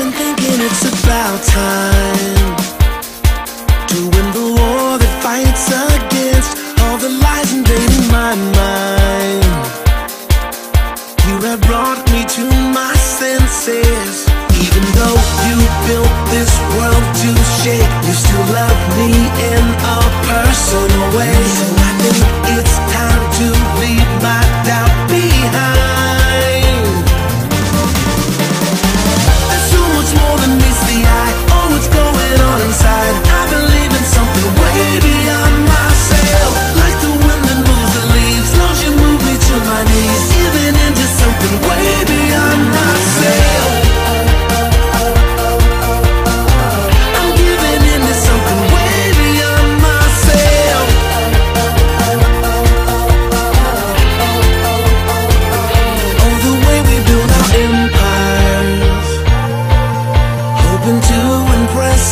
thinking it's about time to win the war that fights against all the lies invading my mind. You have brought me to my senses. Even though you built this world to shake, you still love me in a personal way. So I think it's time to leave my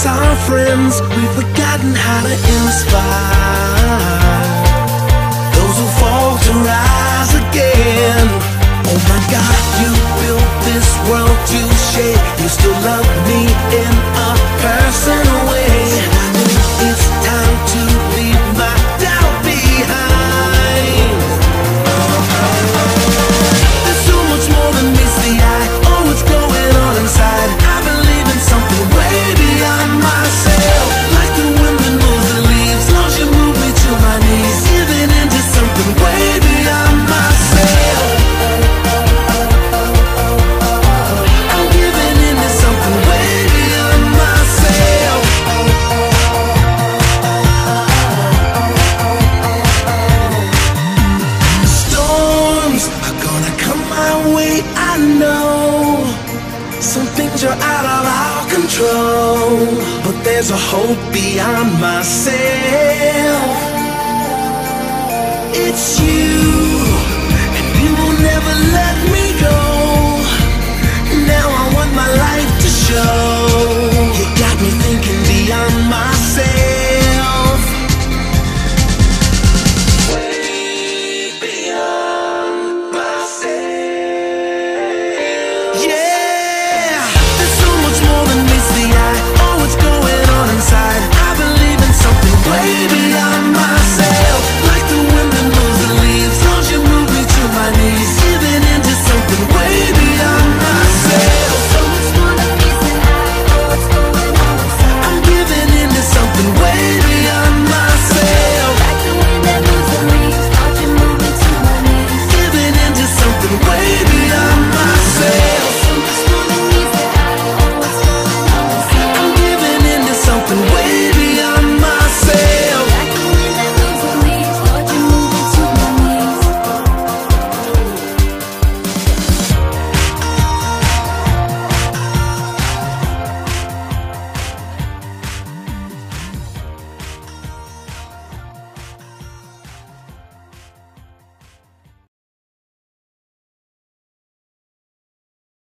impress our friends, we've forgotten how to inspire those who fall to rise again. Oh my God, you built this world to shake. You still love me in way, I know. Some things are out of our control, but there's a hope beyond myself. It's you. Yeah.